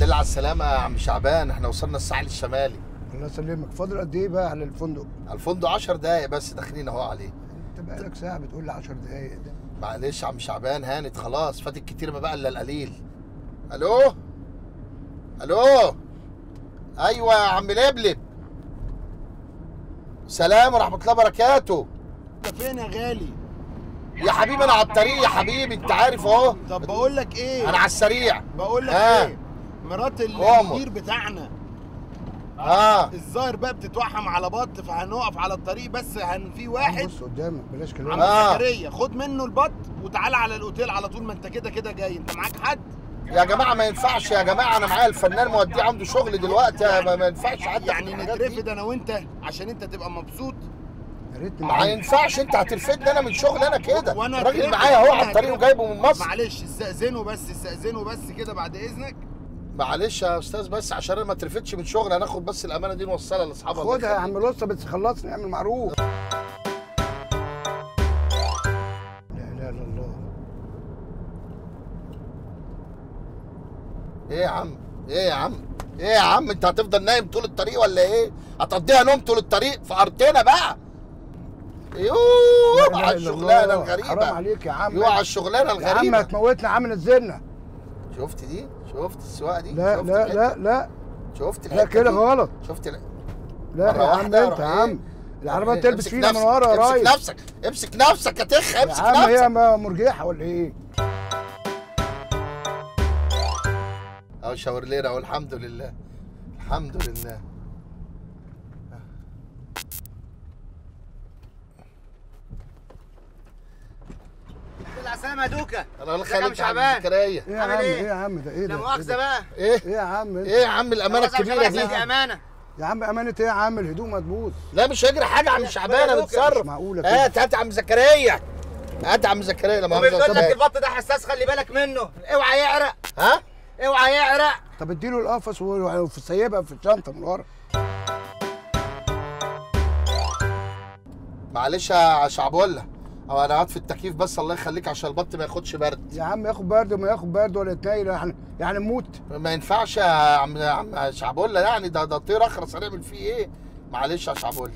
دل على السلامة يا عم شعبان إحنا وصلنا الساحل الشمالي. الله يسلمك. فاضل قد إيه بقى على الفندق؟ الفندق 10 دقايق بس داخلين أهو عليه. أنت بقالك ساعة بتقول لي 10 دقايق ده. معلش يا عم شعبان هانت خلاص فات الكتير ما بقى إلا القليل. ألو؟ ألو؟ أيوه يا عم لبلب. سلام ورحمة الله وبركاته. أنت فين يا غالي؟ يا حبيبي أنا على الطريق يا حبيبي أنت عارف أهو. طب بقول لك إيه؟ أنا على السريع. بقول لك آه. إيه؟ مرات. المدير بتاعنا. آه الظاهر بقى بتتوحم على بط فهنقف على الطريق بس هن في واحد بص قدامك بلاش كلام. عم آه. زكريا خد منه البط وتعالى على الأوتيل على طول ما انت كده كده جاي. انت معاك حد؟ يا جماعة ما ينفعش يا جماعة أنا معايا الفنان موديه عنده شغل دلوقتي ما, ما ينفعش حد يعني نترفد أنا وأنت عشان أنت تبقى مبسوط؟ يا ريت ما ينفعش أنت هترفدني أنا من شغل أنا كده. وأنا الراجل معايا أهو على الطريق. وجايبه من مصر. معلش استأذنه بس استأذنه بس كده بعد إذنك. معلش يا أستاذ بس عشان أنا ما اترفدش من شغل هناخد بس الأمانة دي نوصلها لأصحابها خدها يا عم. لسه بس خلصني اعمل معروف. لا إله إلا الله. إيه يا عم؟ إيه يا عم؟ إيه يا عم؟ أنت هتفضل نايم طول الطريق ولا إيه؟ هتقضيها نوم طول الطريق؟ في أرضنا بقى. يوه على الشغلانة الله. حرام الغريبه عليك يا عم. يوه على الشغلانة يا عم الغريبة. هتموتنا عم نزلنا شفت دي؟ شفت السواقة دي لا لا؟ لا لا شفت لا كده؟ غلط شفت لا مرة يا عم انت يا؟ عم العربية إيه؟ تلبس إمسك فينا من نفسك، ورا يا إمسك رايس نفسك إمسك نفسك يا تخ يا إمسك عم هي نفسك م- مرجحة ولا إيه؟ أهو شاور لنا أهو الحمد لله الحمد لله يا دوكا. الله ازيك يا عم يخليك يا عم شعبان؟ زكريا. إيه يا عامل عم إيه؟ إيه يا عم ده إيه ده؟ لا إيه مؤاخذة ده؟ بقى. إيه؟ إيه يا عم؟ إيه يا عم الأمانة الكبيرة دي؟ دي أمانة. يا عم أمانة إيه يا عم؟ الهدوم هتبوظ لا مش هيجري حاجة يا عم شعبان أنا مش بتصرف معقولة كده. هات هات يا عم زكريا. هات يا عم زكريا لما وبيقول لك البط ده حساس خلي بالك منه. اوعى يعرق. ها؟ اوعى يعرق. طب اديله القفص و- وفي سايبها في الشنطة من ورا. معلش يا شعبولة. هو أنا قاعد في التكييف بس الله يخليك عشان البط ما ياخدش برد. يا عم ياخد برد وما ياخد برد ولا يتنيل يعني يعني نموت ما ينفعش يا عم يا عم شعبولة يعني ده ده طير أخرس هنعمل فيه إيه؟ معلش يا شعبولة.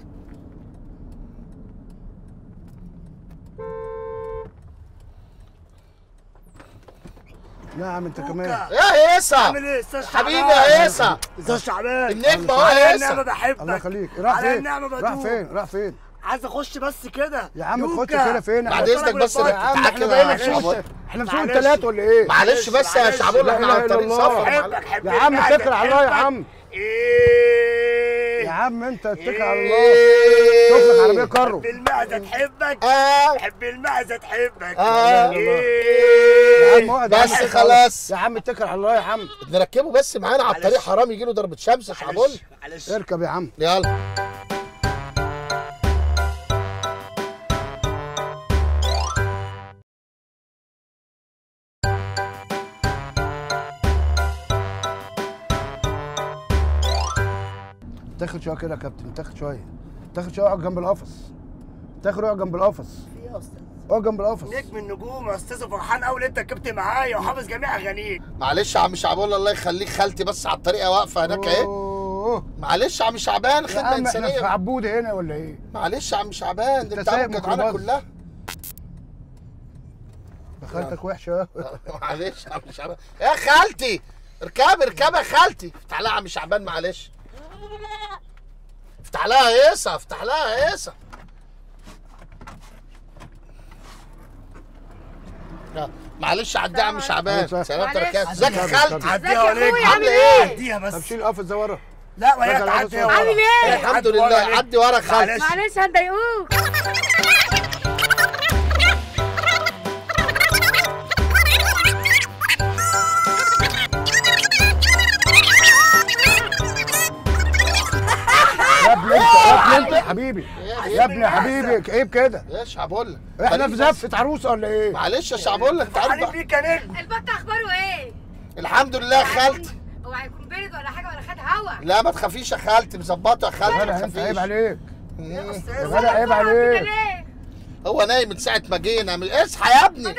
لا يا عم انت كمان. يا هيصة عامل إيه؟ أستاذ حبيبي يا هيصة أستاذ شعبان. النجم اهو على يا بحبك. الله يخليك. راح على فين؟ راح. فين؟ راح فين؟ عايز اخش بس كده يا عم تخش دوكا. كده فين؟ بعد إذنك بس يا عم تعالى إحنا كده بقينا في. سوق إحنا في سوق معلش. ثلاثة ولا إيه؟ معلش بس يا لا إحنا على إلا طريق الله. سفر بحبك حبيبي يا عم اتكل على الله يا عم إيه يا عم أنت اتكل على الله شوف لك عربيه كارو حب المعزة تحبك آه. حب المعزة تحبك آه. يا عم بس. خلاص. يا عم اتكل على الله يا عم نركبه بس معانا على الطريق. حرام يجي له ضربة شمس يا معلش اركب يا عم يلا تاخد شوية كده يا كابتن تاخد شوية. تاخد شوية اقعد جنب القفص. تاخد اقعد جنب القفص. في يا أستاذ؟ اقعد جنب القفص. نجم النجوم يا أستاذ فرحان قوي أنت ركبت معايا وحافظ جميع اغانيك معلش يا عم شعبان الله يخليك خالتي بس على الطريقة واقفة هناك اهي. معلش يا عم شعبان يا خدمه عم إحنا في انسانيه عبود هنا ولا إيه؟ معلش يا عم شعبان أنت جدعانه ميكروباص. كلها. دخلتك وحشة. معلش يا عم شعبان. يا خالتي اركبي اركبي يا خالتي. لها يا عم شعبان معلش. افتح لها هيصه افتح لها هيصه لا، معلش عدي يا عم شعبان معلش. سلام. تركات ازيك يا عدي. خالتي عديها وليك عامل عامله إيه؟ عديها طب بس شيل القفص ده ورا لا وهي تعدي ورا. عامل إيه؟ الحمد لله عدي ورا يا خالتي معلش. معلش حبيبي يا ابني يا حبيبي عيب كده يا شعبولة إحنا في زفة عروسة ولا إيه؟ معلش يا شعبولة انت عارف. بيك يا نجم البط أخباره إيه؟ الحمد لله يا خالتي هو هيكون برد ولا حاجة ولا خد هوا؟ لا ما تخافيش يا خالتي مظبطة يا خالتي ما انت عيب تخافيش عليك. يا أستاذ غدا عيب عليك؟ هو نايم من ساعة ما جينا من- اصحى يا ابني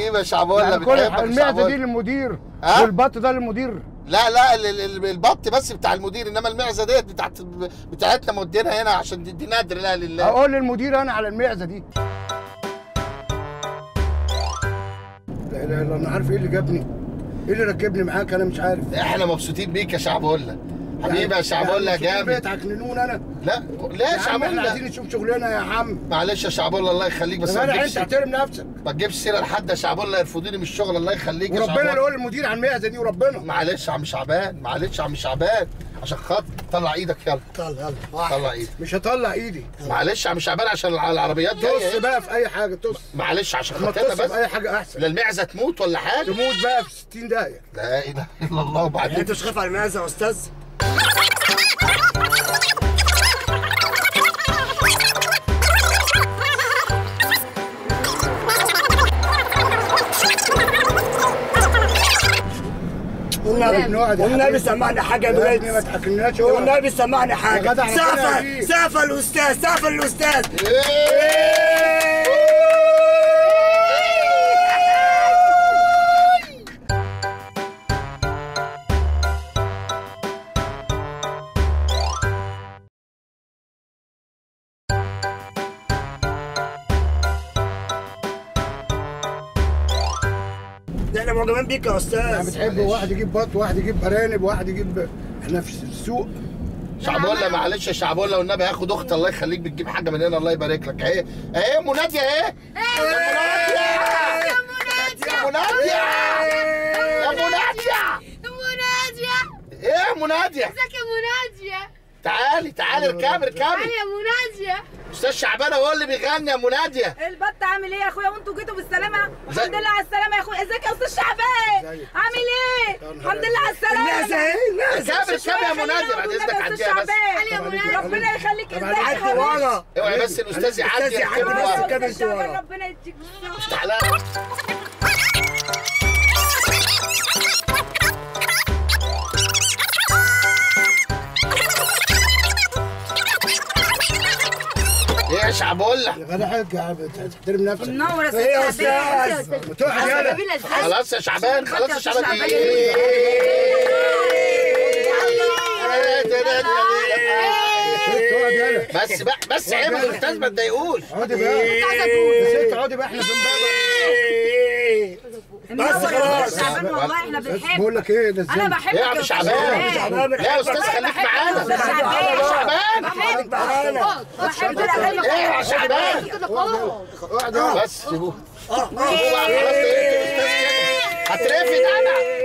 حبيبي يا شعبولة يعني كل المعده دي. للمدير ها؟ والبط ده للمدير لا لا ال- ال- ال- البط بس بتاع المدير إنما المعزة ديت بتاعت بتاعتنا مودينها هنا عشان دي, دي نادر لا لله. أقول للمدير أنا على المعزة دي. لا إله إلا الله أنا عارف إيه اللي جابني؟ إيه اللي ركبني معاك؟ أنا مش عارف. إحنا مبسوطين بيك يا شعبولة حبيبي يا شعبولة يا جامد. بيتعكننون أنا. لا لا يا عم إحنا عايزين نشوف شغلنا يا عم. معلش يا شعبولة الله يخليك بس ما أنا تجيبش انت احترم نفسك. ما تجيبش سيرة لحد يا شعبولة يرفضوني من الشغل الله يخليك يا وربنا اللي هو المدير على المعزة دي وربنا. معلش يا عم شعبان معلش يا عم شعبان عشان خاطر طلع إيدك يلا. يلا يلا. طلع إيدك. مش هطلع ايدي. معلش يا عم شعبان عشان الع- العربيات طص جاية بقى في أي حاجة طص معلش عشان خاطرنا بس في أي حاجة أحسن. لا المعزة تموت ولا حاجة؟ تموت بقى في 60 دقيقة. لا إله إلا الله وبعدين؟ أنت مش خايف على المعزة يا أستاذ؟ والنبي. سمعني حاجة ابني ما تحكمناش والنبي سمعني حاجة. يهديك. سقفل الأستاذ سقفل الأستاذ. معجبين بيك يا أنا أستاذ بتحب واحد يجيب بط واحد يجيب ارانب واحد يجيب إحنا في السوق شعبولة معلش يا شعبولة والنبي هاخد اخت الله يخليك بتجيب حاجة من هنا الله يبارك لك اهي اهي مناديه اهي يا مناديه يا مناديه يا مناديه منادية إيه يا مناديه ازيك يا منادية تعالي تعالي اركبي تعالي اركبي يا منادية أستاذ شعبان هو اللي بيغني يا مناديه البط عامل إيه يا أخويا؟ وأنتوا جيتوا بالسلامة؟ الحمد لله على السلامة يا أخويا. إزيك يا أستاذ شعبان؟ عامل إيه؟ نهار الحمد لله على الناس السلامه اهي الناس اركبي اركبي يا مناديه بعد إذنك عديها بس. منادية ربنا يخليك. ازيك يا عدي حبيبي؟ ورا. اوعي بس الأستاذ يعدي يا. شعبان ربنا يديك. الصحة. إيه جدع حاجة يا عم تحترم نفسك منور يا إيه أستاذ يالا خلاص يا شعبان خلاص يا شعبان بس بقى بس عيب يا أستاذ ما تضايقوش اقعدي بقى اقعدي بقى إحنا في بس خلاص. شعبان والله إحنا بنحبك بقول لك إيه ده أنا بحبك إيه يا شعبان؟ شعبان. لا يا أستاذ خليك معانا. شعبان. يا شعبان. بحبك معانا بحب الاغاني إيه يا شعبان؟ بس سيبوه انت الاستاذ كده هترفد أنا.